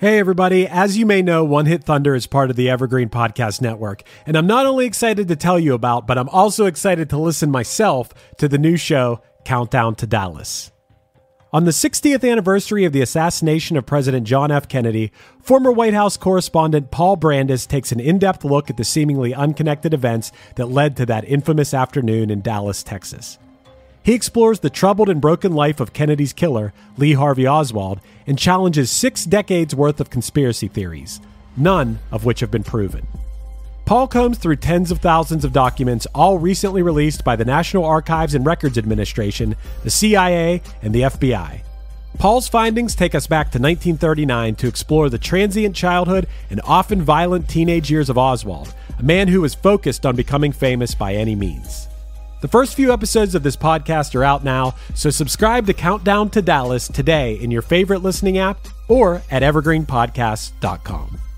Hey, everybody. As you may know, One Hit Thunder is part of the Evergreen Podcast Network. And I'm not only excited to tell you about, but I'm also excited to listen myself to the new show, Countdown to Dallas. On the 60th anniversary of the assassination of President John F. Kennedy, former White House correspondent Paul Brandus takes an in depth look at the seemingly unconnected events that led to that infamous afternoon in Dallas, Texas. He explores the troubled and broken life of Kennedy's killer, Lee Harvey Oswald, and challenges six decades worth of conspiracy theories, none of which have been proven. Paul combs through tens of thousands of documents, all recently released by the National Archives and Records Administration, the CIA, and the FBI. Paul's findings take us back to 1939 to explore the transient childhood and often violent teenage years of Oswald, a man who was focused on becoming famous by any means. The first few episodes of this podcast are out now, so subscribe to Countdown to Dallas today in your favorite listening app or at evergreenpodcast.com.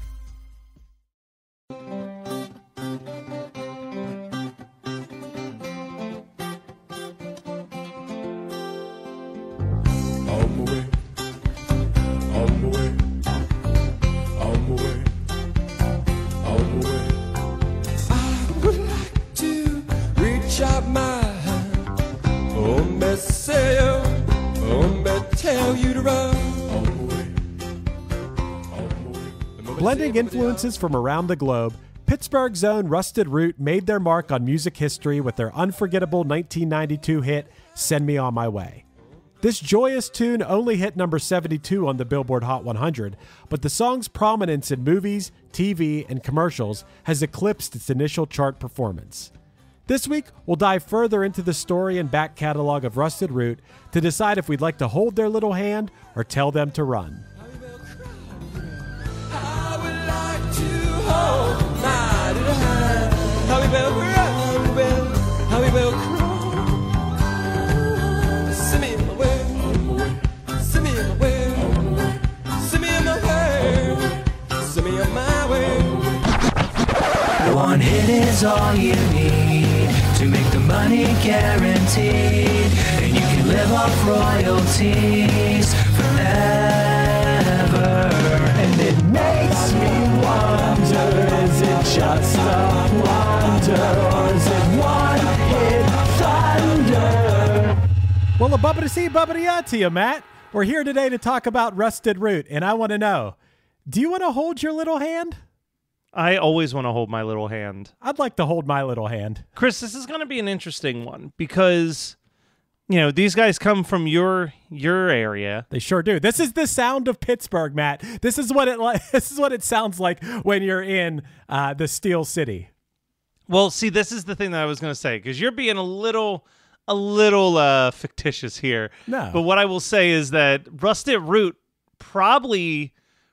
tell you to run. Blending influences from around the globe, Pittsburgh's own Rusted Root made their mark on music history with their unforgettable 1992 hit, Send Me On My Way. This joyous tune only hit number 72 on the Billboard Hot 100, but the song's prominence in movies, TV, and commercials has eclipsed its initial chart performance. This week, we'll dive further into the story and back catalog of Rusted Root to decide if we'd like to hold their little hand or tell them to run. One hit is all you need money guaranteed. And you can live off royalties forever. And it makes me wonder is it just a wonder or is it one hit thunder? Well, a bubbity see, bubbity ya to you, Matt. We're here today to talk about Rusted Root, and I want to know do you want to hold your little hand? I always want to hold my little hand. I'd like to hold my little hand. Chris, this is going to be an interesting one because you know, these guys come from your your area. They sure do. This is the sound of Pittsburgh, Matt. This is what it like. This is what it sounds like when you're in uh, the Steel City. Well, see, this is the thing that I was going to say because you're being a little a little uh fictitious here. No. But what I will say is that Rusted Root probably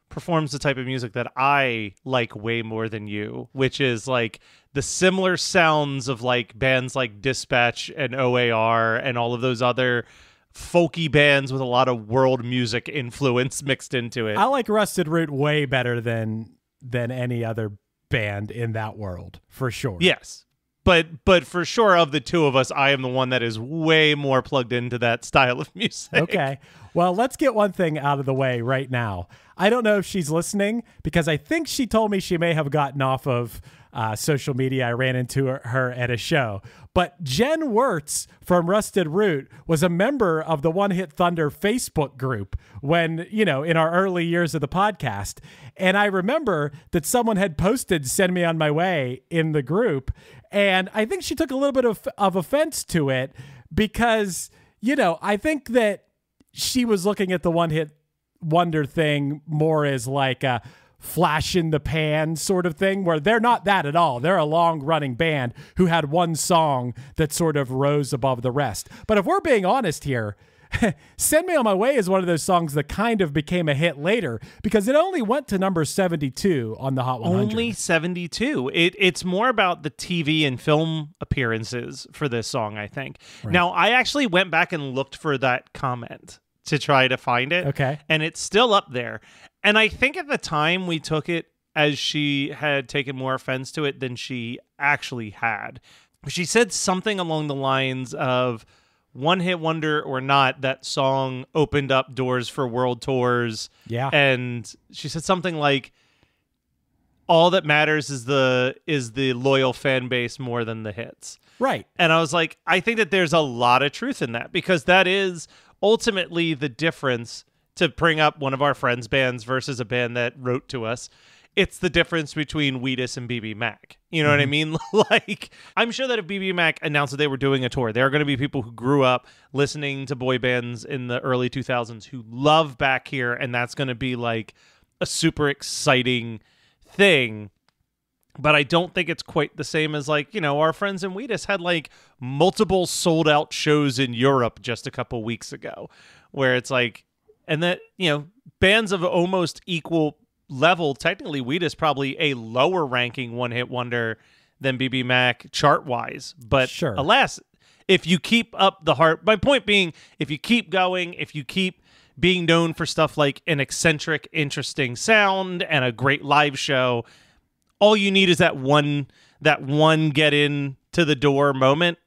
performs the type of music that I like way more than you, which is like the similar sounds of like bands like Dispatch and OAR and all of those other folky bands with a lot of world music influence mixed into it. I like Rusted Root way better than than any other band in that world, for sure. Yes. But but for sure of the two of us, I am the one that is way more plugged into that style of music. Okay. Well, let's get one thing out of the way right now. I don't know if she's listening because I think she told me she may have gotten off of uh, social media. I ran into her, her at a show. But Jen Wertz from Rusted Root was a member of the One Hit Thunder Facebook group when, you know, in our early years of the podcast. And I remember that someone had posted Send Me On My Way in the group. And I think she took a little bit of, of offense to it because, you know, I think that she was looking at the one hit wonder thing more as like a flash in the pan sort of thing where they're not that at all. They're a long running band who had one song that sort of rose above the rest. But if we're being honest here, Send Me On My Way is one of those songs that kind of became a hit later because it only went to number 72 on the Hot 100. Only 72. It it's more about the TV and film appearances for this song, I think. Now, I actually went back and looked for that comment to try to find it. Okay. And it's still up there. And I think at the time we took it as she had taken more offense to it than she actually had. She said something along the lines of one hit wonder or not, that song opened up doors for world tours. Yeah. And she said something like all that matters is the is the loyal fan base more than the hits. Right. And I was like, I think that there's a lot of truth in that because that is ultimately the difference to bring up one of our friends' bands versus a band that wrote to us. It's the difference between Wheatus and BBMak. You know what I mm-hmm. mean? like, I'm sure that if BBMak announced that they were doing a tour, there are going to be people who grew up listening to boy bands in the early 2000s who love back here, and that's going to be like a super exciting thing but I don't think it's quite the same as like you know our friends in Wheatus had like multiple sold out shows in Europe just a couple weeks ago, where it's like, and that you know bands of almost equal level. Technically, Wheatus probably a lower ranking one hit wonder than BBMak chart wise, but Sure. alas, if you keep up the heart, my point being, if you keep going, if you keep being known for stuff like an eccentric, interesting sound and a great live show, all you need is that one that one get in to the door moment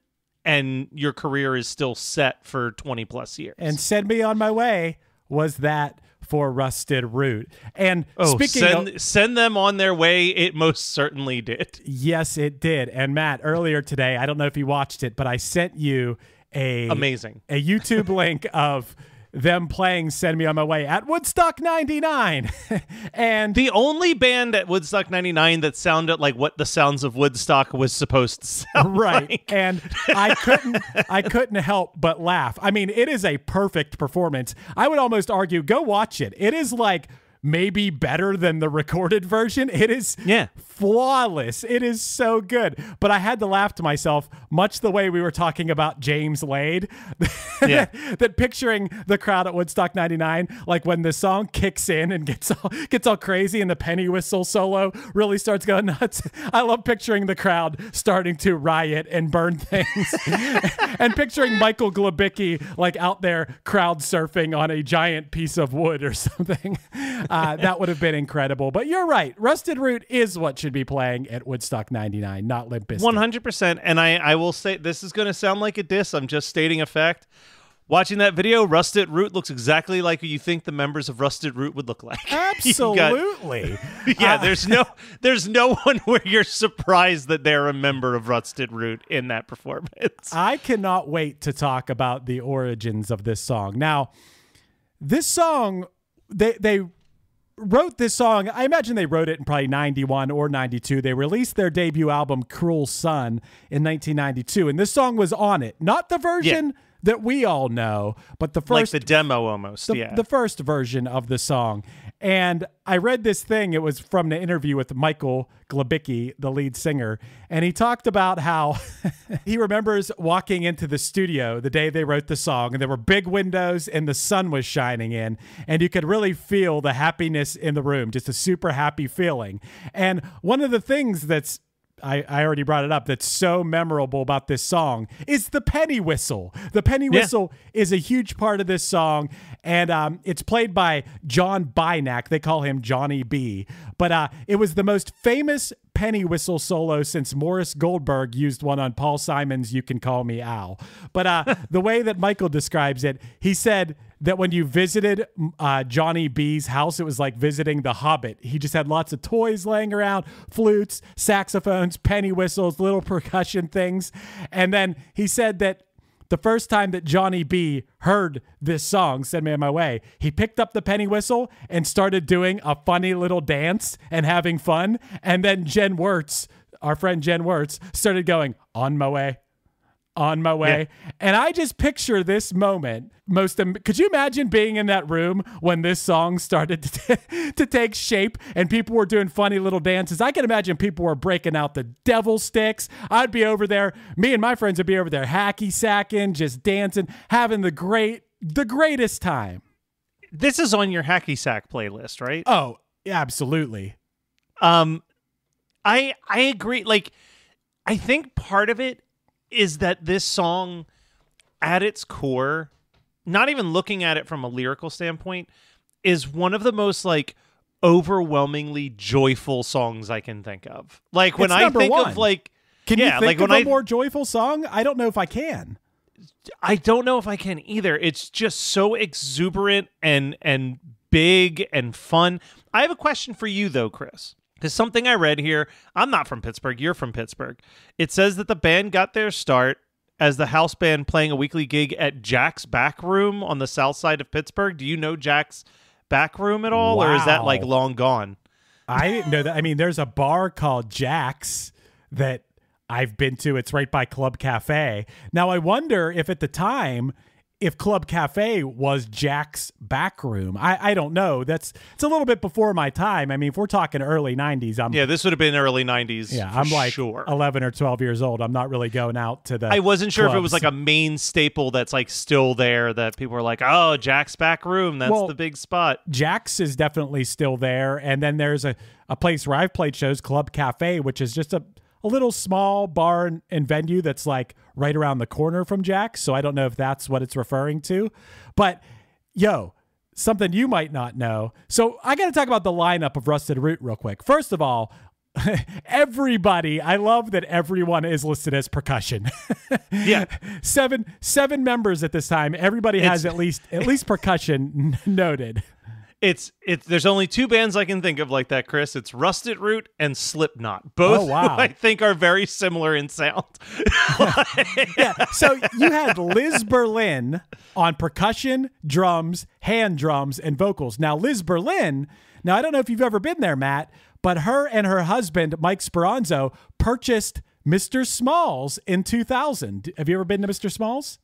and your career is still set for 20 plus years. And Send Me On My Way was that for Rusted Root. And oh, speaking send of. send them on their way. It most certainly did. Yes, it did. And Matt, earlier today, I don't know if you watched it, but I sent you a Amazing. a YouTube link of them playing Send Me On My Way at Woodstock 99. and The only band at Woodstock 99 that sounded like what the sounds of Woodstock was supposed to sound right like. and i couldn't i couldn't help but laugh i mean it is a perfect performance i would almost argue go watch it it is like maybe better than the recorded version. It is Yeah. flawless. It is so good. But i had to laugh to myself much the way we were talking about james laid Yeah. that picturing the crowd at woodstock 99 like when the song kicks in and gets all gets all crazy and the penny whistle solo really starts going nuts. I love picturing the crowd starting to riot and burn things and picturing michael glabicki like out there crowd surfing on a giant piece of wood or something uh, that would have been incredible but you're right rusted root is what should be playing at woodstock 99 not limp Bizkit. One hundred percent, and I I will say this is going to sound like a diss. I'm just stating a fact. Watching that video, Rusted Root looks exactly like you think the members of Rusted Root would look like. You got- absolutely yeah, Uh, there's no there's no one where you're surprised that they're a member of Rusted Root in that performance. I cannot wait to talk about the origins of this song. Now, this song, they they wrote this song. I imagine they wrote it in probably 91 or 92. They released their debut album Cruel Sun in 1992 and this song was on it. Not the version that we all know, but the first. like the demo almost. the, yeah. the first version of the song. And I read this thing, it was from the interview with Michael Glabicki, the lead singer, and he talked about how he remembers walking into the studio the day they wrote the song, and there were big windows and the sun was shining in, and you could really feel the happiness in the room, just a super happy feeling. And one of the things that's I, I already brought it up that's so memorable about this song is the penny whistle. The penny whistle is a huge part of this song, and um, it's played by John Buynak. They call him Johnny B. But uh, it was the most famous penny whistle solo since Morris Goldberg used one on Paul Simon's You Can Call Me Al. But uh, the way that Michael describes it, he said that when you visited uh, Johnny B's house, it was like visiting the Hobbit. He just had lots of toys laying around, flutes, saxophones, penny whistles, little percussion things. And then he said that the first time that Johnny B heard this song, Send Me On My Way, he picked up the penny whistle and started doing a funny little dance and having fun. And then Jen Wertz, our friend Jen Wertz, started going, On My Way, on my way. And I just picture this moment. Most could you imagine being in that room when this song started to, to take shape and people were doing funny little dances? I can imagine people were breaking out the devil sticks. I'd be over there. Me and my friends would be over there hacky sacking, just dancing, having the great, the greatest time. this is on your hacky sack playlist, right? Oh, absolutely. Um, I I agree. Like, I think part of it is that this song, at its core, not even looking at it from a lyrical standpoint, is one of the most like overwhelmingly joyful songs I can think of. Like when I think one. of like, Can yeah, you think like of when a I more joyful song? I don't know if I can. I don't know if I can either. It's just so exuberant and and big and fun. I have a question for you though, Chris. There's something I read here. I'm not from Pittsburgh. You're from Pittsburgh. It says that the band got their start as the house band playing a weekly gig at Jack's Back Room on the south side of Pittsburgh. Do you know Jack's Back Room at all, or is that like long gone? I didn't know that. I mean, there's a bar called Jack's that I've been to. It's right by Club Cafe. Now, I wonder if at the time, if Club Cafe was Jack's back room. I, I don't know. That's it's a little bit before my time. I mean, if we're talking early '90s, I'm Yeah, this would have been early '90s. yeah, I'm like sure. 11 or 12 years old. I'm not really going out to the. I wasn't sure if it was like a main staple that's like still there that people are like, oh, Jack's back room. That's Well, the big spot. Jack's is definitely still there. And then there's a, a place where I've played shows, Club Cafe, which is just a, a little small bar and, venue that's like right around the corner from Jack's. So I don't know if that's what it's referring to. But yo, something you might not know. So I got to talk about the lineup of Rusted Root real quick. First of all, everybody, I love that everyone is listed as percussion. Yeah. seven seven members at this time. Everybody has It's- at least at least percussion noted. It's it's there's only two bands I can think of like that, Chris. It's Rusted Root and Slipknot. Both Oh, wow. I think are very similar in sound. Yeah. So you had Liz Berlin on percussion, drums, hand drums, and vocals. Now, Liz Berlin, now I don't know if you've ever been there, Matt, but her and her husband, Mike Speranzo, purchased Mr. Smalls in 2000. Have you ever been to Mr. Smalls?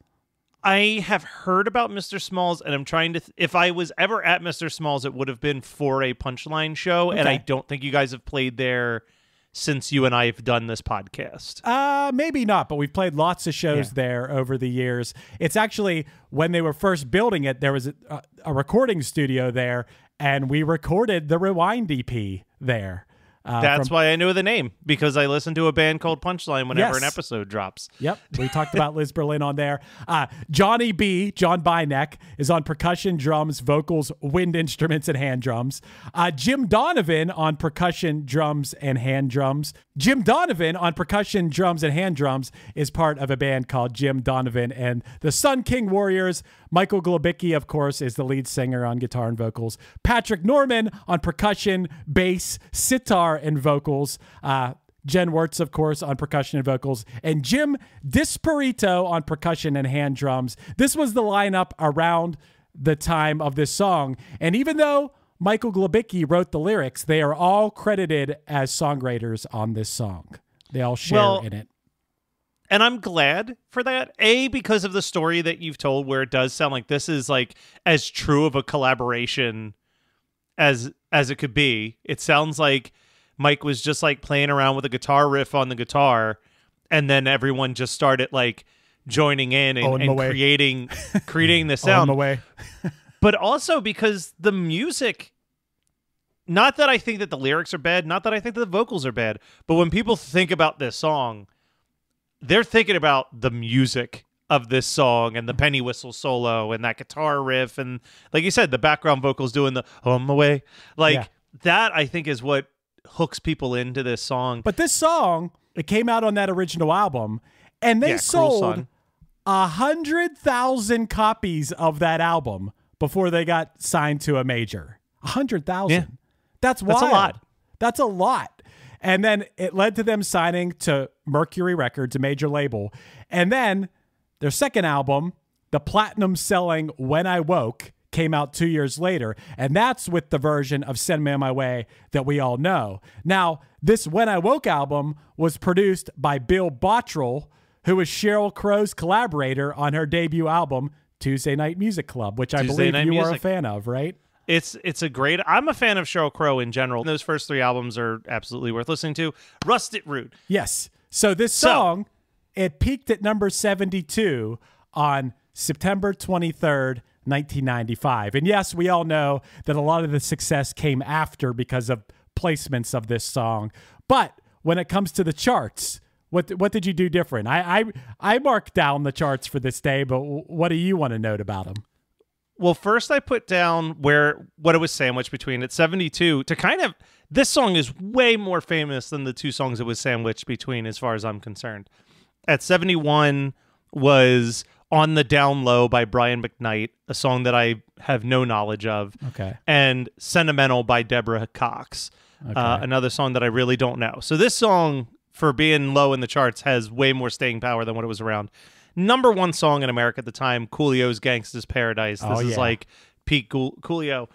I have heard about Mr. Smalls, and I'm trying to. Th- if I was ever at Mr. Smalls, it would have been for a punchline show, and I don't think you guys have played there since you and I have done this podcast. Uh, maybe not, but we've played lots of shows Yeah. there over the years. It's actually when they were first building it, there was a, a, a recording studio there, and we recorded the Rewind EP there. Uh, That's from- why I knew the name because I listened to a band called Punchline whenever an episode drops. Yep, we talked about Liz Berlin on there. Uh, Johnny B, John Buynak, is on percussion, drums, vocals, wind instruments, and hand drums. Uh, Jim Donovan on percussion, drums, and hand drums. Jim Donovan on percussion, drums, and hand drums is part of a band called Jim Donovan and the Sun King Warriors. Michael Glabicki, of course, is the lead singer on guitar and vocals. Patrick Norman on percussion, bass, sitar, and vocals. Uh, Jen Wertz, of course, on percussion and vocals, and Jim DiSpirito on percussion and hand drums. This was the lineup around the time of this song. And even though Michael Glabicki wrote the lyrics, they are all credited as songwriters on this song. They all share Well, in it. And I'm glad for that. A because of the story that you've told, where it does sound like this is like as true of a collaboration as as it could be. It sounds like Mike was just like playing around with a guitar riff on the guitar, and then everyone just started like joining in and, and creating creating the sound way. but also because the music not that I think that the lyrics are bad, not that I think that the vocals are bad, but when people think about this song, they're thinking about the music of this song and the mm-hmm. penny whistle solo and that guitar riff and like you said, the background vocals doing the on my way. Like Yeah. that I think is what hooks people into this song. But this song, it came out on that original album, and they Yeah, sold a hundred thousand copies of that album before they got signed to a major. A hundred thousand. Yeah. That's That's a wild. lot. That's a lot. And then it led to them signing to Mercury Records, a major label. And then their second album, the platinum selling When I Woke, came out two years later. And that's with the version of Send Me On My Way that we all know. Now, this When I Woke album was produced by Bill Bottrell, who was Sheryl Crow's collaborator on her debut album, Tuesday Night Music Club, which I believe Night you are a fan of, right? It's it's a great. I'm a fan of Sheryl Crow in general. Those first three albums are absolutely worth listening to. Rusted Root. Yes. So this So- song, it peaked at number 72 on September 23rd, 1995. And yes, we all know that a lot of the success came after because of placements of this song. But when it comes to the charts, what what did you do different? I I, I marked down the charts for this day, but what do you want to note about them? Well, first I put down where what it was sandwiched between at 72 to kind of this song is way more famous than the two songs it was sandwiched between as far as I'm concerned. At 71 was On the Down Low by Brian McKnight, a song that I have no knowledge of, Okay. and Sentimental by Deborah Cox, uh, another song that I really don't know. So this song, for being low in the charts, has way more staying power than what it was around. Number one song in America at the time, Coolio's Gangsta's Paradise. This Oh, is like peak Coolio.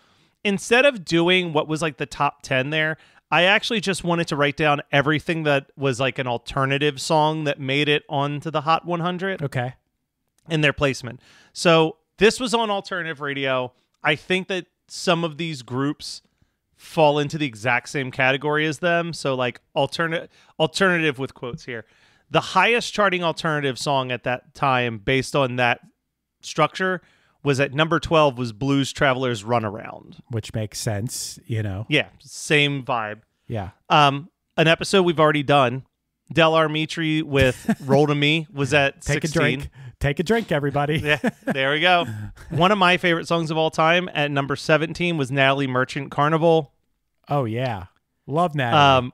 Instead of doing what was like the top 10 there, I actually just wanted to write down everything that was like an alternative song that made it onto the Hot 100 Okay. in their placement. So this was on alternative radio. I think that some of these groups fall into the exact same category as them. So like alternate alternative with quotes here. The highest charting alternative song at that time based on that structure was at number 12 was Blues Travelers Runaround. Which makes sense, you know. Yeah, same vibe. Yeah. Um an episode we've already done. Del Amitri with Roll to Me was at Take 16. a drink. Take a drink, everybody. Yeah, there we go. One of my favorite songs of all time at number 17 was Natalie Merchant Carnival. Oh yeah. Love Natalie. Um,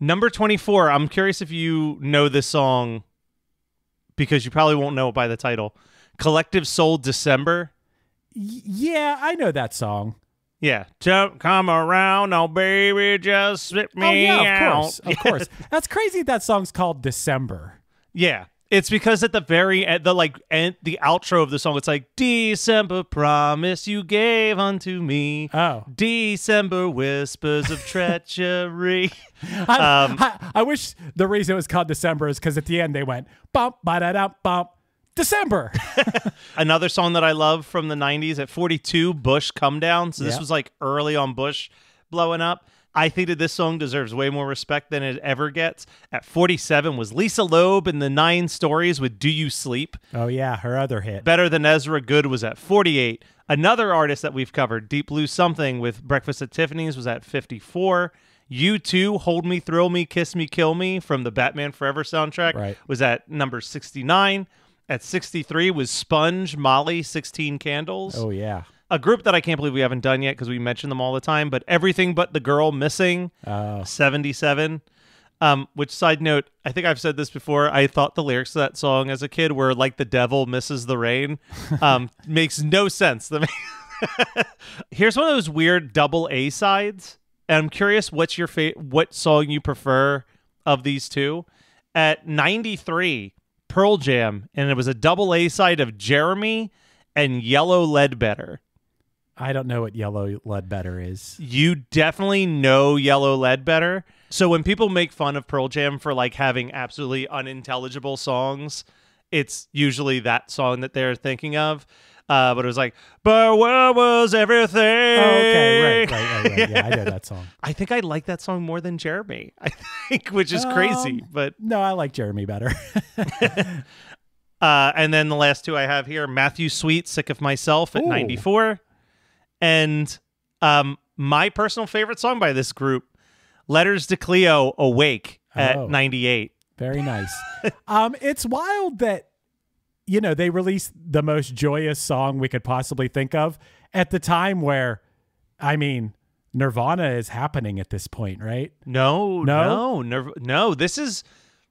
number 24, I'm curious if you know this song because you probably won't know it by the title. Collective Soul December. Y- yeah, I know that song. Yeah. Don't come around, oh baby, just spit oh, me oh yeah, of out. course. Of course. That's crazy that song's called December. Yeah. It's because at the very end, the like end, the outro of the song, it's like December promise you gave unto me. Oh. December whispers of treachery. I, Um, I, I wish the reason it was called December is because at the end they went bump ba da da bump December. Another song that I love from the 90s at 42, Bush Come Down. So this Yeah. was like early on Bush blowing up. I think that this song deserves way more respect than it ever gets. At 47 was Lisa Loeb in the Nine Stories with Do You Sleep. oh yeah, her other hit. Better Than Ezra Good was at 48. Another artist that we've covered, Deep Blue Something with Breakfast at Tiffany's, was at 54. U2, Hold Me, Thrill Me, Kiss Me, Kill Me from the Batman Forever soundtrack Right. was at number 69. At 63 was Sponge, Molly, 16 Candles. Oh yeah. A group that I can't believe we haven't done yet because we mention them all the time, but Everything But the Girl Missing, Oh 77. Um, which side note, I think I've said this before. I thought the lyrics to that song as a kid were like the devil misses the rain. Um, makes no sense. Here's one of those weird double A sides, and I'm curious what's your fa- what song you prefer of these two. At 93, Pearl Jam, and it was a double A side of Jeremy and Yellow Ledbetter. I don't know what Yellow Ledbetter is. You definitely know Yellow Ledbetter. So when people make fun of Pearl Jam for like having absolutely unintelligible songs, it's usually that song that they're thinking of. Uh, but it was like, but where was everything? Oh, okay, right, right, right, right. Yeah, I know that song. I think I like that song more than Jeremy. I think, which is crazy. Um, But No, I like Jeremy better. uh, and then the last two I have here: Matthew Sweet, "Sick of Myself" at Ooh. ninety four, and um, my personal favorite song by this group, "Letters to Cleo," "Awake" at Oh. ninety eight. Very nice. um, it's wild that you know they released the most joyous song we could possibly think of at the time where, I mean, Nirvana is happening at this point, right? No, No? no, no, no. This is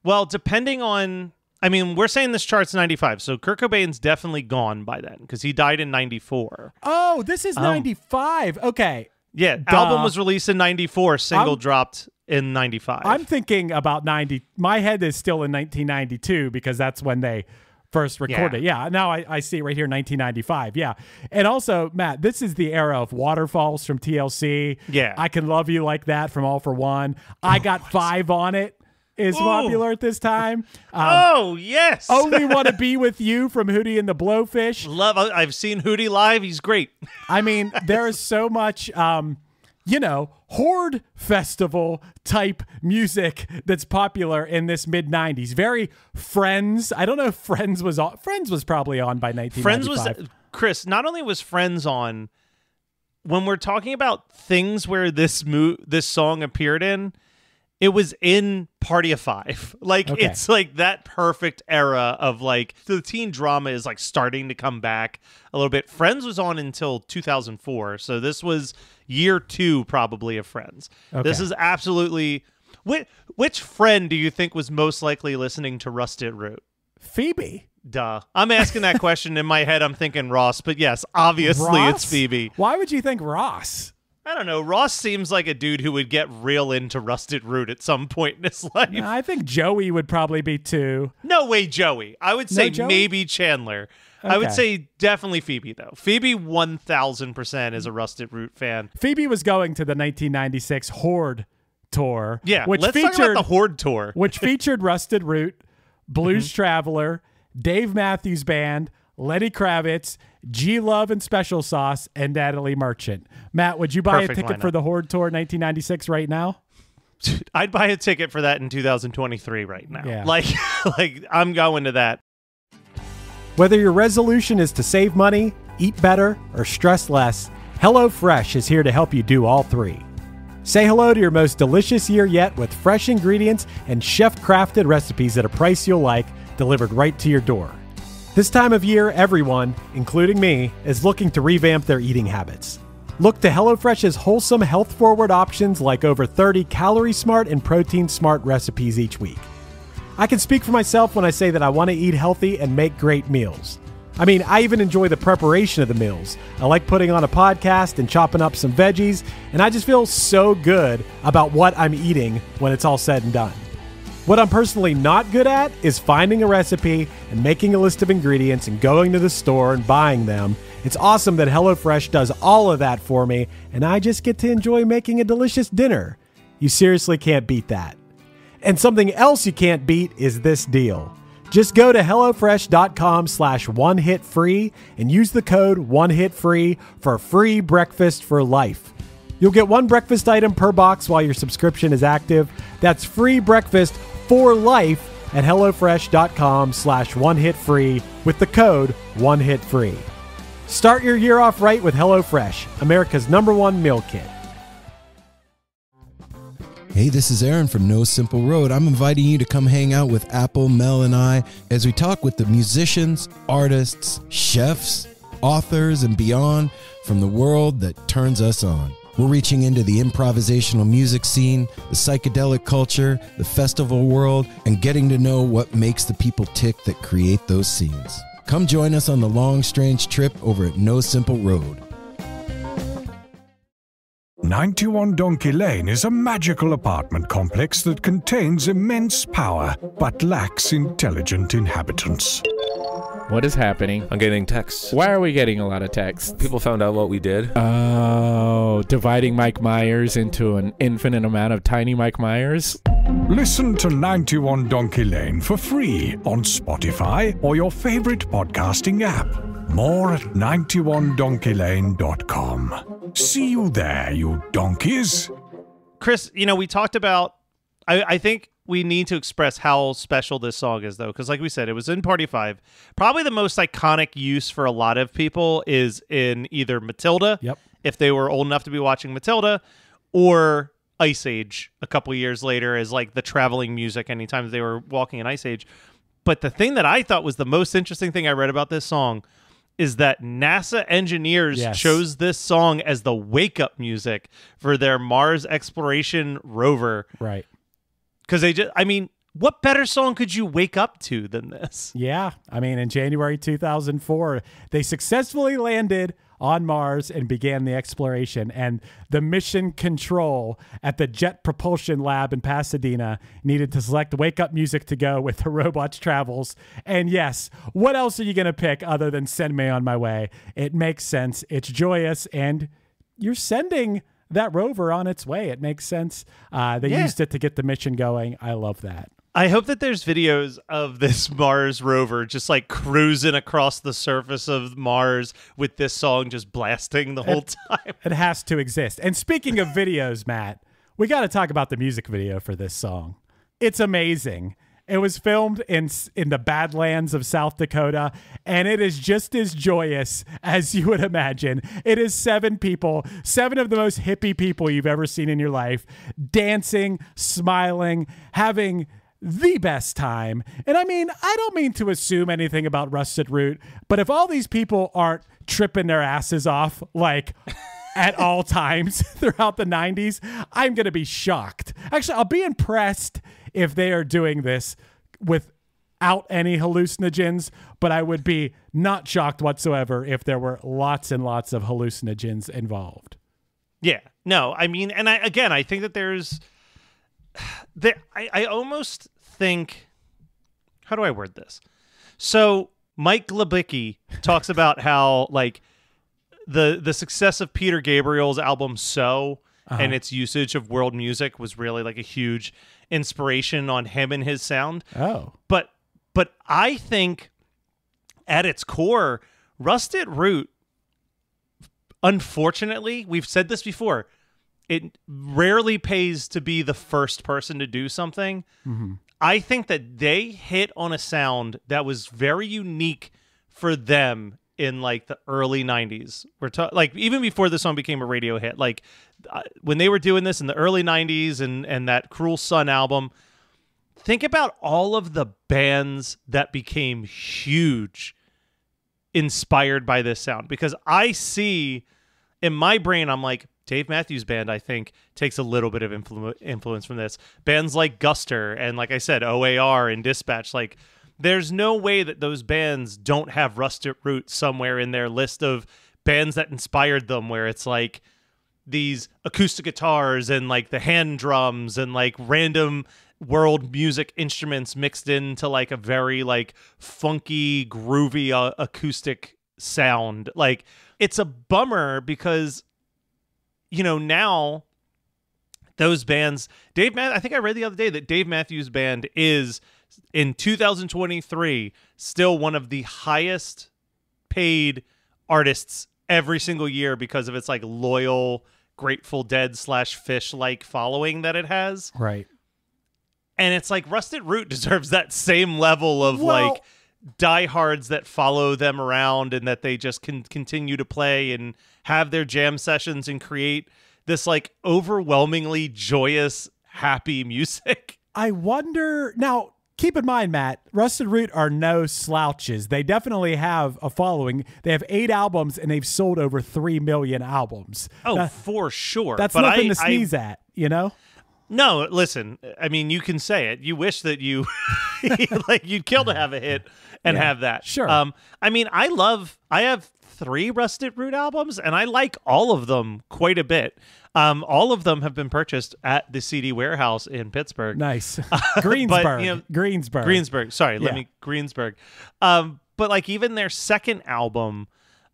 well, depending on. I mean, we're saying this chart's ninety five, so Kurt Cobain's definitely gone by then because he died in ninety four. Oh, this is ninety five. Okay, Yeah, album Uh, was released in ninety four, single I'm- dropped in ninety five. I'm thinking about ninety. My head is still in nineteen ninety two because that's when they first recorded. Yeah, now I, I see it right here, nineteen ninety five. Yeah, and also Matt, this is the era of waterfalls from TLC. Yeah. I can love you like that from All for One. I got five on it. Is popular at this time. Um, oh yes, Only want to be with you from Hootie and the Blowfish. love. I've seen Hootie live. He's great. I mean, there is so much, um, you know, horde festival type music that's popular in this mid '90s. Very Friends. I don't know if Friends was on. Friends was probably on by 1995. Friends was Chris. Not only was Friends on, when we're talking about things where this mo- this song appeared in, it was in Party of Five. Like Okay. it's like that perfect era of like the teen drama is like starting to come back a little bit. Friends was on until 2004, so this was year two probably of Friends. This is absolutely. Which, which friend do you think was most likely listening to Rusted Root? Phoebe. Duh. I'm asking that question in my head. I'm thinking Ross, but yes, obviously it's Phoebe. Why would you think Ross? I don't know. Ross seems like a dude who would get real into Rusted Root at some point in his life. I think Joey would probably be too. No way, Joey. I would say Joey? maybe Chandler. I would say definitely Phoebe though. Phoebe one thousand percent is a Rusted Root fan. Phoebe was going to the 1996 Horde tour. Yeah, which let's featured talk about the Horde tour. which featured Rusted Root, Blues Mm-hmm. Traveler, Dave Matthews Band, Lenny Kravitz, G Love and Special Sauce, and Natalie Merchant. Matt, would you buy Perfect a ticket for the Horde tour 1996 right now? I'd buy a ticket for that in 2023 right now. Yeah. Like, like I'm going to that. Whether your resolution is to save money, eat better, or stress less, HelloFresh is here to help you do all three. Say hello to your most delicious year yet with fresh ingredients and chef crafted recipes at a price you'll like, delivered right to your door. This time of year, everyone, including me, is looking to revamp their eating habits. Look to HelloFresh's wholesome, health forward options like over 30 calorie smart and protein smart recipes each week. I can speak for myself when I say that I want to eat healthy and make great meals. I mean, I even enjoy the preparation of the meals. I like putting on a podcast and chopping up some veggies, and I just feel so good about what I'm eating when it's all said and done. What I'm personally not good at is finding a recipe and making a list of ingredients and going to the store and buying them. It's awesome that HelloFresh does all of that for me, and I just get to enjoy making a delicious dinner. You seriously can't beat that. And something else you can't beat is this deal. Just go to HelloFresh.com slash one hit free and use the code one hit free for free breakfast for life. You'll get one breakfast item per box while your subscription is active. That's free breakfast for life at HelloFresh.com slash one hit free with the code one hit free. Start your year off right with HelloFresh, America's number one meal kit. Hey, this is Aaron from No Simple Road. I'm inviting you to come hang out with Apple, Mel, and I as we talk with the musicians, artists, chefs, authors, and beyond from the world that turns us on. We're reaching into the improvisational music scene, the psychedelic culture, the festival world, and getting to know what makes the people tick that create those scenes. Come join us on the long, strange trip over at No Simple Road. 91 Donkey Lane is a magical apartment complex that contains immense power but lacks intelligent inhabitants. What is happening? I'm getting texts. Why are we getting a lot of texts? People found out what we did. Oh, dividing Mike Myers into an infinite amount of tiny Mike Myers? Listen to 91 Donkey Lane for free on Spotify or your favorite podcasting app. More at 91donkeylane.com. See you there, you donkeys. Chris, you know, we talked about. I, I think we need to express how special this song is, though, because, like we said, it was in Party Five. Probably the most iconic use for a lot of people is in either Matilda, Yep. if they were old enough to be watching Matilda, or Ice Age a couple years later as like the traveling music anytime they were walking in Ice Age. But the thing that I thought was the most interesting thing I read about this song is that NASA engineers Yes. chose this song as the wake up music for their Mars exploration rover Right. because they just, I mean, what better song could you wake up to than this? Yeah. I mean, in January 2004, they successfully landed on Mars and began the exploration. And the mission control at the Jet Propulsion Lab in Pasadena needed to select wake up music to go with the robot's travels. And yes, what else are you going to pick other than Send Me On My Way? It makes sense. It's joyous, and you're sending that rover on its way. It makes sense. Uh, they Yeah. used it to get the mission going. I love that. I hope that there's videos of this Mars rover just like cruising across the surface of Mars with this song just blasting the whole time. It has to exist. And speaking of videos, Matt, we got to talk about the music video for this song. It's amazing. It was filmed in in the Badlands of South Dakota, and it is just as joyous as you would imagine. It is seven people, seven of the most hippie people you've ever seen in your life, dancing, smiling, having the best time. And I mean, I don't mean to assume anything about Rusted Root, but if all these people aren't tripping their asses off like at all times throughout the 90s, I'm going to be shocked. Actually, I'll be impressed if they are doing this without any hallucinogens, but I would be not shocked whatsoever if there were lots and lots of hallucinogens involved. Yeah. No, I mean, and I again, I think that there's, there, I, I almost think, how do I word this? So Mike Glabicki talks about how like the the success of Peter Gabriel's album So uh-huh. and its usage of world music was really like a huge inspiration on him and his sound. Oh. But but I think at its core, Rusted Root unfortunately, we've said this before, it rarely pays to be the first person to do something. I think that they hit on a sound that was very unique for them in like the early 90s. We're ta- like even before this song became a radio hit, like uh, when they were doing this in the early 90s and and that Cruel Sun album, think about all of the bands that became huge inspired by this sound because I see in my brain I'm like Dave Matthews Band I think takes a little bit of influ- influence from this. Bands like Guster and like I said OAR and Dispatch like there's no way that those bands don't have Rusted Root somewhere in their list of bands that inspired them where it's like these acoustic guitars and like the hand drums and like random world music instruments mixed into like a very like funky groovy uh, acoustic sound like it's a bummer because you know now those bands dave Math- i think i read the other day that dave matthews band is in 2023 still one of the highest paid artists every single year because of its like loyal grateful dead slash Phish like following that it has Right. and it's like rusted root deserves that same level of Well- like diehards that follow them around and that they just can continue to play and have their jam sessions and create this like overwhelmingly joyous happy music I wonder now. Keep in mind, Matt, Rusted Root are no slouches. They definitely have a following. They have eight albums and they've sold over three million albums. oh That- for sure that's but nothing I, to I- sneeze at, you know. No, listen. I mean, you can say it. You wish that you like you'd kill to have a hit and Yeah, have that. sure. Um, I mean, I love. I have three Rusted Root albums, and I like all of them quite a bit. Um, all of them have been purchased at the CD warehouse in Pittsburgh. Nice. Greensburg. you know, Greensburg. Greensburg. Sorry, let me Greensburg. Um, but like even their second album,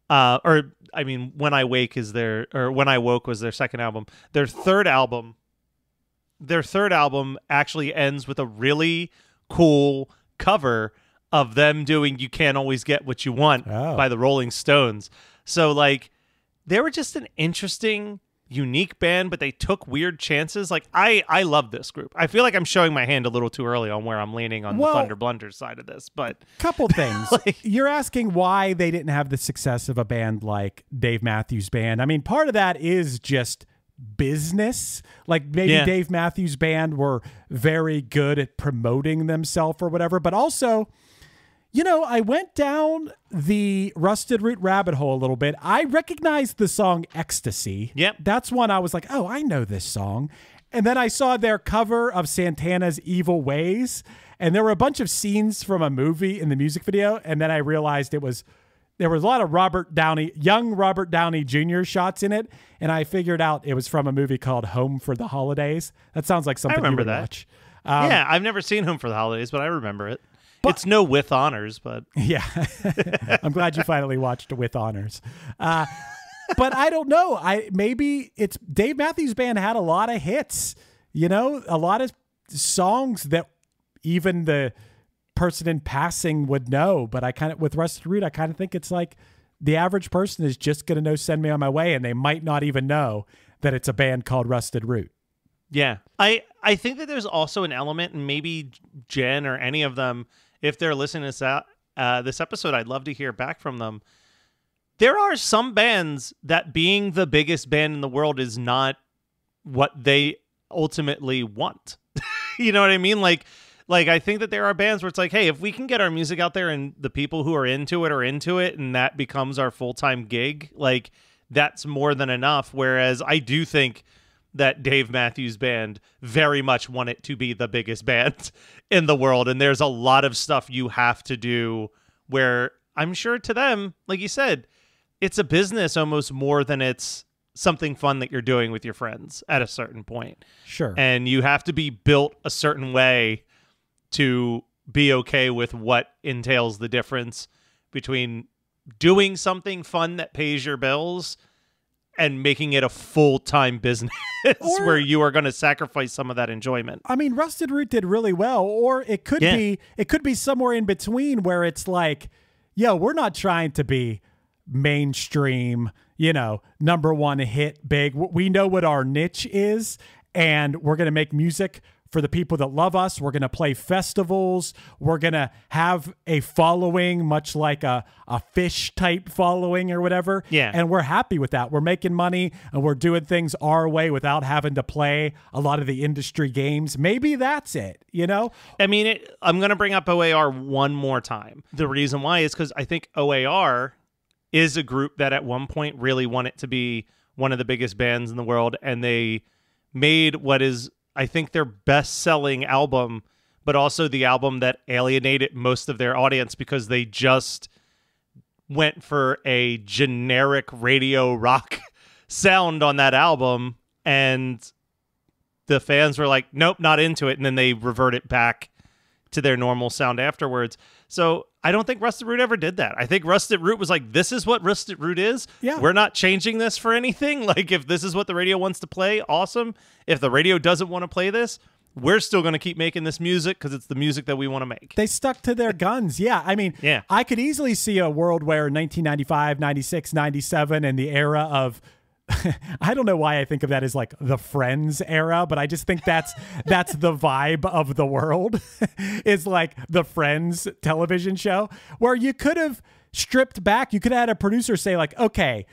uh, or I mean, When I Wake is their, or When I Woke was their second album. Their third album, their third album actually ends with a really cool cover of them doing "You Can't Always Get What You Want" Oh. by the Rolling Stones. So like, they were just an interesting unique band but they took weird chances like i i love this group i feel like i'm showing my hand a little too early on where i'm leaning on Well- the thunder blunder side of this but A Couple things. You're asking why they didn't have the success of a band like Dave Matthews Band. I mean, part of that is just business. Like maybe Yeah. Dave Matthews Band were very good at promoting themselves or whatever, but also you know, I went down the Rusted Root rabbit hole a little bit. I recognized the song Ecstasy. Yep. That's one I was like, oh, I know this song. And then I saw their cover of Santana's Evil Ways. And there were a bunch of scenes from a movie in the music video. And then I realized it was, there was a lot of Robert Downey, young Robert Downey Jr. shots in it. And I figured out it was from a movie called Home for the Holidays. That sounds like something I remember you would that. Um, yeah i've never seen him for the holidays but i remember it it's no with honors but Yeah. I'm glad you finally watched with honors. Uh, but I don't know. I maybe it's Dave Matthews Band had a lot of hits, you know, a lot of songs that even the person in passing would know. But I kind of with Rusted Root, I kind of think it's like the average person is just going to know "Send Me on My Way," and they might not even know that it's a band called Rusted Root. Yeah. I I think that there's also an element and maybe Jen or any of them if they're listening to this, out- uh, this episode I'd love to hear back from them. There are some bands that being the biggest band in the world is not what they ultimately want. you know what I mean? Like like I think that there are bands where it's like, hey, if we can get our music out there and the people who are into it are into it and that becomes our full-time gig, like that's more than enough whereas I do think that Dave Matthews Band very much want it to be the biggest band in the world. And there's a lot of stuff you have to do where I'm sure to them, like you said, it's a business almost more than it's something fun that you're doing with your friends at a certain point. Sure. And you have to be built a certain way to be okay with what entails the difference between doing something fun that pays your bills and making it a full-time business Or- where you are going to sacrifice some of that enjoyment. I mean, Rusted Root did really well, or it could Yeah. be it could be somewhere in between where it's like, yo, we're not trying to be mainstream, you know, number one hit big. We know what our niche is, and we're gonna make music for the people that love us. We're gonna play festivals. We're gonna have a following, much like a, a Phish type following or whatever. Yeah. And we're happy with that. We're making money and we're doing things our way without having to play a lot of the industry games. Maybe that's it, you know? I mean, it, I'm going to bring up OAR one more time. The reason why is because I think OAR is a group that at one point really wanted to be one of the biggest bands in the world, and they made what is, I think, their best selling album, but also the album that alienated most of their audience because they just went for a generic radio rock sound on that album and the fans were like nope not into it and then they revert it back to their normal sound afterwards. So i don't think rusted root ever did that i think rusted root was like this is what rusted root is Yeah. we're not changing this for anything like if this is what the radio wants to play awesome if the radio doesn't want to play this we're still going to keep making this music because it's the music that we want to make They stuck to their guns. Yeah. I mean, Yeah. I could easily see a world where 1995, 96, 97, and the era of. I don't know why I think of that as like the Friends era, but I just think that's that's the vibe of the world. is like the Friends television show where you could have stripped back. You could have had a producer say like, "Okay,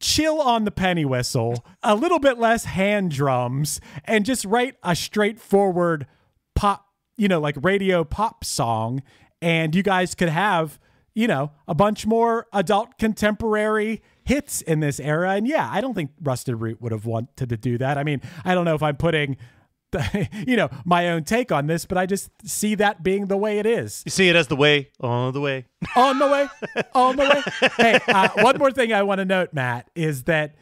chill on the penny whistle, a little bit less hand drums, and just write a straightforward pop, you know, like radio pop song. And you guys could have, you know, a bunch more adult contemporary hits in this era. And yeah, I don't think Rusted Root would have wanted to do that. I mean, I don't know if I'm putting. The, you know my own take on this but i just see that being the way it is you see it as the way on the way on the way, on the way. Hey, uh, one more thing I want to note, Matt, is that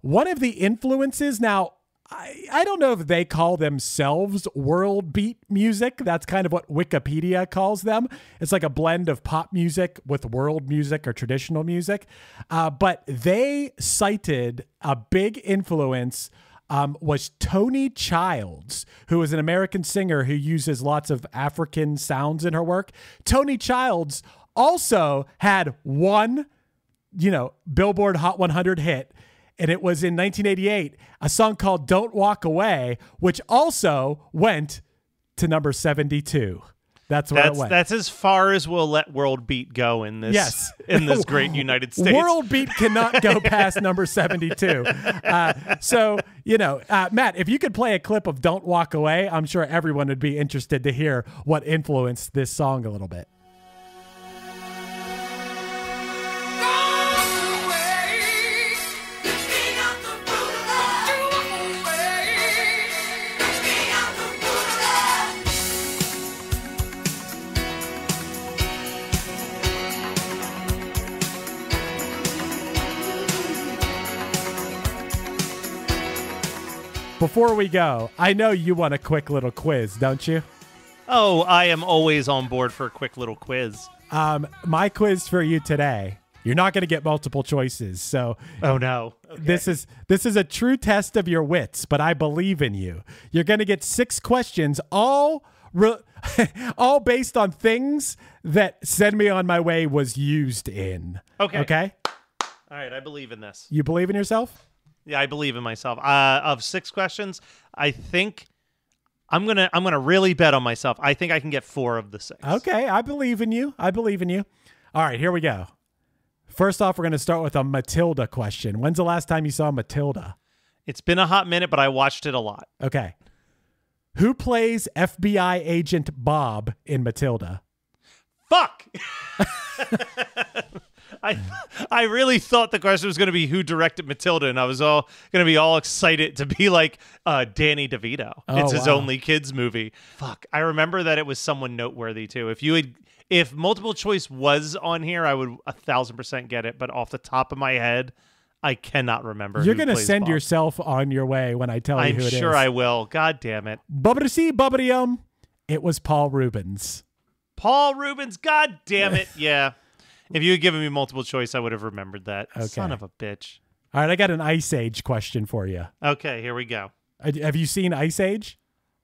one of the influences now. I, I don't know if they call themselves world beat music. That's kind of what Wikipedia calls them. It's like a blend of pop music with world music or traditional music. Uh, but they cited a big influence um, was Toni Childs, who is an American singer who uses lots of African sounds in her work. Toni Childs also had one, you know, Billboard Hot 100 hit, and it was in 1988, a song called Don't Walk Away, which also went to number 72. That's where that's it went. that's as far as we'll let world beat go in this Yes. in this great united states World Beat cannot go past number 72. Uh, so, you know, uh, Matt, if you could play a clip of Don't Walk Away, I'm sure everyone would be interested to hear what influenced this song a little bit. Before we go, I know you want a quick little quiz, don't you? oh i am always on board for a quick little quiz Um, my quiz for you today. You're not going to get multiple choices, so oh no this is this is a true test of your wits. But I believe in you. You're going to get six questions, all re- all based on things that "Send Me on My Way" was used in. Okay. Okay. all right i believe in this You believe in yourself? Yeah, I believe in myself. Uh, of six questions, I think I'm gonna I'm gonna really bet on myself. I think I can get four of the six. Okay, I believe in you. I believe in you. All right, here we go. First off, we're going to start with a Matilda question. When's the last time you saw Matilda? It's been a hot minute, but I watched it a lot. Okay. Who plays FBI agent Bob in Matilda? Fuck. I I really thought the question was going to be who directed Matilda, and I was all going to be all excited to be like uh, Danny DeVito. Oh, it's his wow. only kids movie. Fuck, I remember that it was someone noteworthy too. If you had, if multiple choice was on here, I would a thousand percent get it. But off the top of my head, I cannot remember. You're gonna send Bob. yourself on your way when I tell you I'm who it is. sure I will. God damn it, Bubbity see, bubbity um. It was Paul Reubens. Paul Reubens. God damn it. Yeah. If you had given me multiple choice, I would have remembered that. Son of a bitch. All right, I got an Ice Age question for you. Okay, here we go. Uh, Have you seen Ice Age?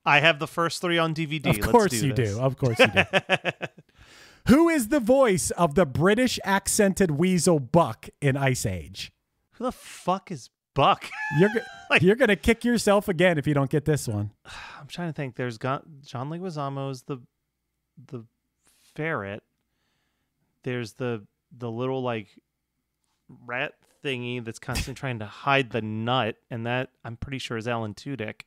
I have the first three on DVD. Of course do you this. do. Of course you do. Who is the voice of the British accented weasel Buck in Ice Age? Who the fuck is Buck? You're Like- you're gonna kick yourself again if you don't get this one. I'm trying to think. There's got John Leguizamo's the the ferret. There's the the little like rat thingy that's constantly trying to hide the nut, and that I'm pretty sure is Alan Tudyk.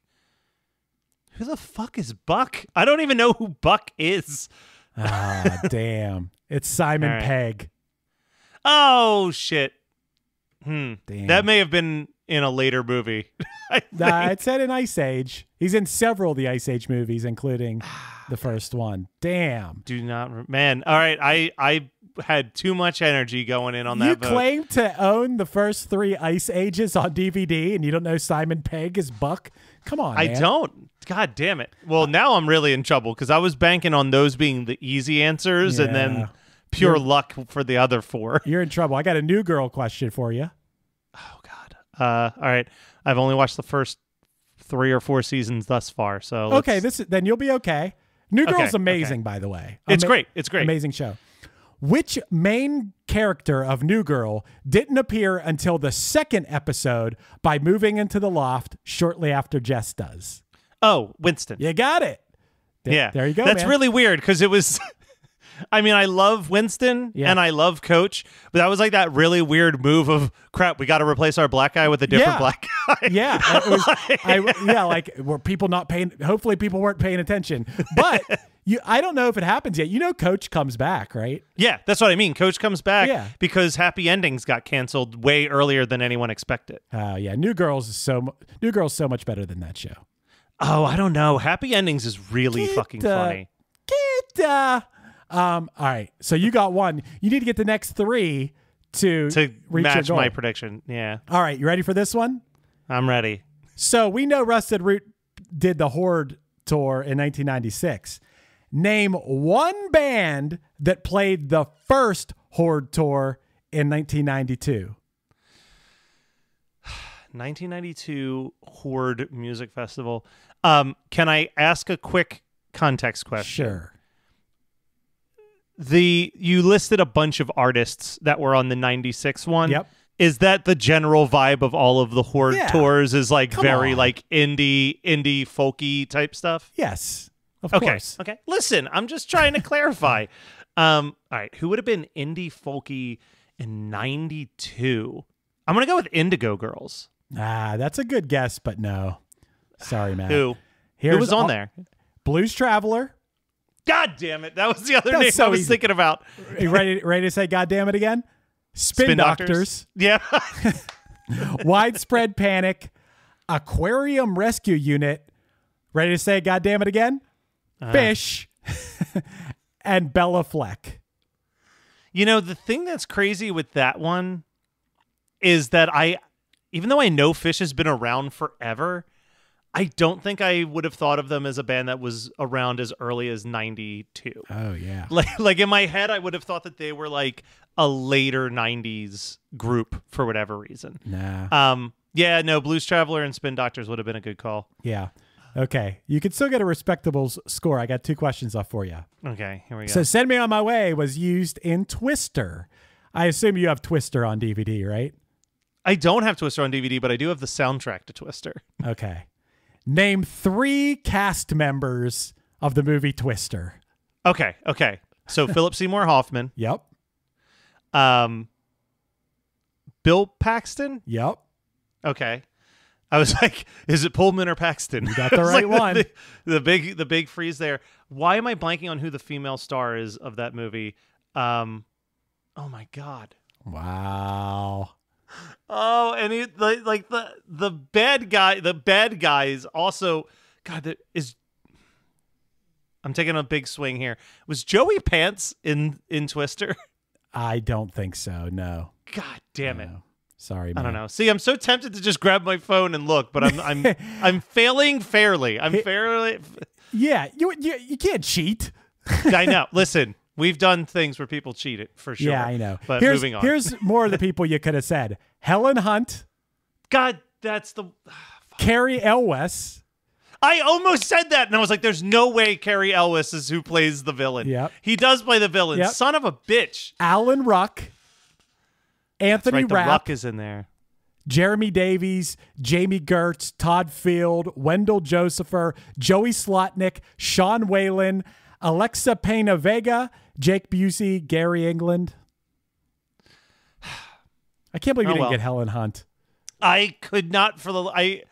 Who the fuck is Buck? I don't even know who Buck is. Ah, damn! It's Simon right. Pegg. Oh shit. Hmm. Damn. That may have been in a later movie. I Nah, it said in Ice Age. He's in several of the Ice Age movies, including the first one. Damn! Do not, re- man. All right, I I had too much energy going in on that You claim to own the first three Ice Ages on DVD, and you don't know Simon Pegg is Buck. Come on, I man. don't. God damn it. Well, now I'm really in trouble because I was banking on those being the easy answers and then pure You're- luck for the other four. You're in trouble. I got a new girl question for you. Oh God. Uh, all right. I've only watched the first three or four seasons thus far, so Okay, this is, then you'll be okay. New Okay, Girl's amazing, okay. by the way. It's Ama- great. It's great. Amazing show. Which main character of New Girl didn't appear until the second episode by moving into the loft shortly after Jess does? Oh, Winston. You got it. Th- yeah. There you go. That's man. really weird because it was. I mean, I love Winston Yeah. and I love Coach, but that was like that really weird move of crap. We got to replace our black guy with a different Yeah. black guy. Yeah, it was, I, yeah, like were people not paying? Hopefully, people weren't paying attention. But you, I don't know if it happens yet. You know, Coach comes back, right? Yeah, that's what I mean. Coach comes back Yeah. because Happy Endings got canceled way earlier than anyone expected. Oh yeah, New Girls is so New Girls so much better than that show. Oh, I don't know. Happy Endings is really Get, fucking uh, funny. Get uh, um. All right, so you got one. You need to get the next three to To match my prediction. Yeah, All right, you ready for this one? I'm ready. So we know Rusted Root did the Horde tour in 1996. Name one band that played the first Horde tour in 1992. 1992 Horde Music Festival. Um, can I ask a quick context question? Sure. The you listed a bunch of artists that were on the 96 one. Yep. Is that the general vibe of all of the Horde Yeah. tours is like Come very on. like indie indie folky type stuff? Yes. Of Okay. course. Okay. Listen, I'm just trying to clarify. Um, all right, who would have been indie folky in 92? I'm going to go with Indigo Girls. Ah, that's a good guess, but no. Sorry, man. Who? Here's who was on all- there? Blues Traveler. God damn it. That was the other That's name so I was easy. thinking about. You ready, ready to say God damn it again? Spin, Doctors. Yeah. Widespread Panic. Aquarium Rescue Unit. Ready to say God damn it again? Uh-huh. Phish. and Béla Fleck. you know, the thing that's crazy with that one is that I, even though I know Phish has been around forever, I don't think I would have thought of them as a band that was around as early as 92. Oh, yeah. like like in my head i would have thought that they were like a later 90s group for whatever reason Nah. um yeah no blues traveler and spin doctors would have been a good call Yeah. Okay. You can still get a respectable score. I got two questions off for you. okay here we go So, Send Me On My Way was used in Twister. I assume you have Twister on DVD, right? i don't have twister on dvd but i do have the soundtrack to twister Okay. Name three cast members of the movie Twister. okay okay so philip seymour hoffman Yep. um bill paxton Yep. okay I was like, "Is it Pullman or Paxton?" You got the right one. The, the big, the big freeze there. Why am I blanking on who the female star is of that movie? Um, oh my god, Wow. Oh, and he like, like the the bad guy, the bad guy is also God. That is. I'm taking a big swing here. Was Joey Pants in in Twister? I don't think so. No. God damn it. No. Sorry, I don't know. See, I'm so tempted to just grab my phone and look, but I'm I'm I'm failing fairly. I'm fairly. Yeah, you, you you can't cheat. I know. Listen, we've done things where people cheat it for sure. Yeah, I know. But here's, moving on. Here's more of the people you could have said: Helen Hunt, God, that's the. Ah, Cary Elwes. I almost said that, and I was like, "There's no way Cary Elwes is who plays the villain." Yep. he does play the villain. Yep. Son of a bitch. Alan Ruck, Anthony right, the Ruck is in there. Jeremy Davies, Jami Gertz, Todd Field, Wendle Josepher, Joey Slotnick, Sean Whalen, Alexa Pena Vega, Jake Busey, Gary England. I can't believe you Oh, didn't well. get Helen Hunt. I could not for the I.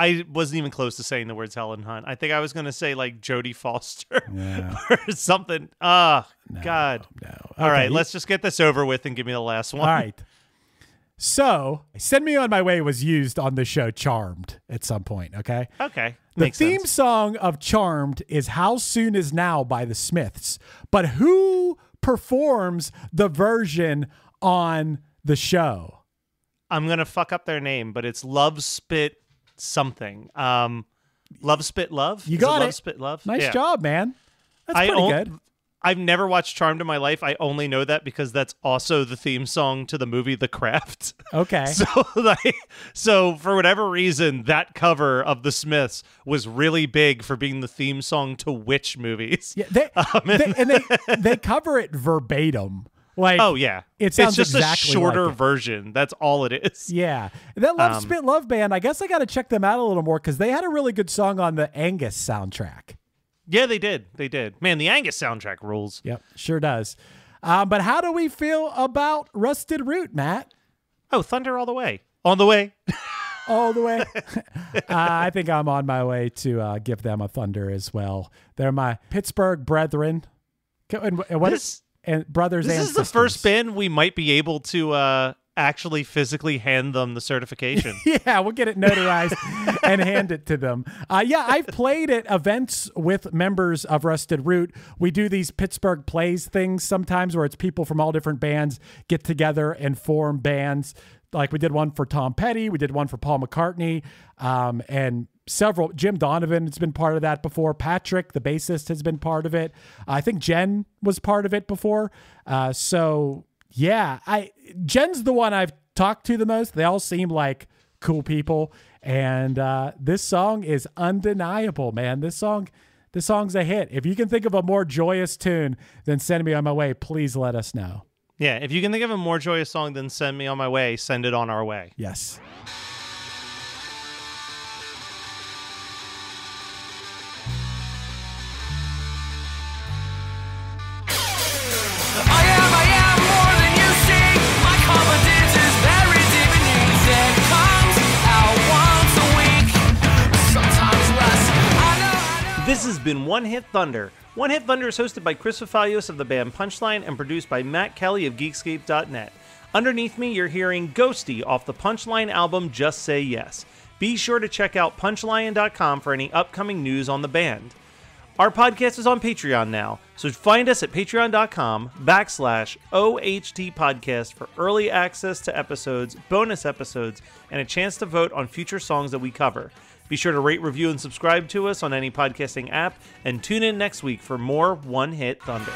I wasn't even close to saying the words Helen Hunt. I think I was going to say like Jodie Foster or something. Ah, God. No. All right, Okay, let's just get this over with and give me the last one. All right. So, Send Me On My Way was used on the show Charmed at some point, okay? Okay. The Makes theme sense. song of Charmed is How Soon Is Now by the Smiths. But who performs the version on the show? I'm gonna fuck up their name, but it's Love Spit something. Um, Love Spit Love. You Is got Love it. Spit Love. Nice Yeah. job, man. That's I pretty on- good. I've never watched Charmed in my life. I only know that because that's also the theme song to the movie The Craft. Okay. So, like, so for whatever reason, that cover of the Smiths was really big for being the theme song to witch movies. yeah, they, Um, they and they they cover it verbatim. Like Oh yeah, It sounds it's just exactly a shorter like version. That's all it is. Yeah. That Love Um, Spit Love Band, I guess I got to check them out a little more because they had a really good song on the Angus soundtrack. Yeah, they did. They did. Man, the Angus soundtrack rules. Yep, sure does. Um, but how do we feel about Rusted Root, Matt? Oh, Thunder all the way. On the way. All the way. uh, I think I'm on my way to uh, give them a thunder as well. They're my Pittsburgh brethren. And, and what This- and brothers This and is the first sisters. band we might be able to uh, actually physically hand them the certification. Yeah, we'll get it notarized and hand it to them. Uh, yeah, I've played at events with members of Rusted Root. We do these Pittsburgh plays things sometimes where it's people from all different bands get together and form bands. Like we did one for Tom Petty, we did one for Paul McCartney, um, and several. Jim Donovan has been part of that before. Patrick, the bassist, has been part of it. I think Jen was part of it before. Uh, so yeah, I Jen's the one I've talked to the most. They all seem like cool people, and uh, this song is undeniable, man. This song, this song's a hit. If you can think of a more joyous tune than "Send Me on My Way," please let us know. yeah, if you can think of a more joyous song than Send Me on My Way, send it on our way. Yes. Been One Hit Thunder. One Hit Thunder is hosted by Chris Fafalios of the band Punchline and produced by Matt Kelly of Geekscape.net. Underneath me, you're hearing Ghosty off the Punchline album Just Say Yes. Be sure to check out punchline.com for any upcoming news on the band. Our podcast is on Patreon now, so find us at patreon.com backslash OHT podcast for early access to episodes, bonus episodes, and a chance to vote on future songs that we cover. Be sure to rate, review, and subscribe to us on any podcasting app, and tune in next week for more One Hit Thunder.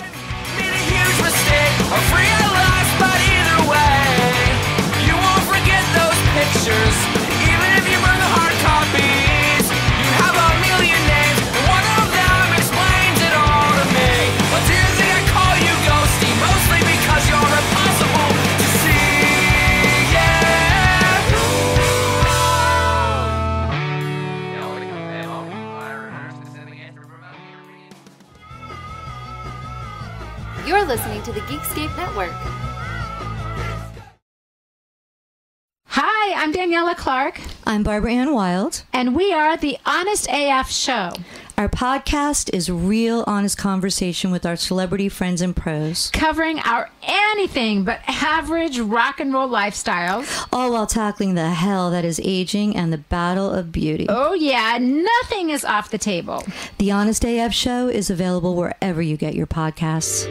Clark, I'm Barbara Ann Wild. and we are the Honest AF Show. Our podcast is real, honest conversation with our celebrity friends and pros, Covering our anything but average rock and roll lifestyles. all while tackling the hell that is aging and the battle of beauty. Oh, yeah, nothing is off the table. The Honest AF Show is available wherever you get your podcasts.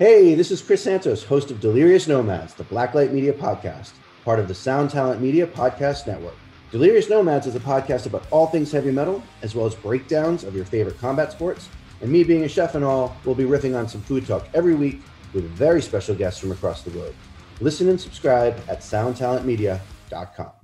Hey, this is Chris Santos, host of Delirious Nomads, the Blacklight Media podcast, part of the Sound Talent Media Podcast Network. Delirious Nomads is a podcast about all things heavy metal, as well as breakdowns of your favorite combat sports. And me being a chef and all, we'll be riffing on some food talk every week with very special guests from across the globe. Listen and subscribe at soundtalentmedia.com.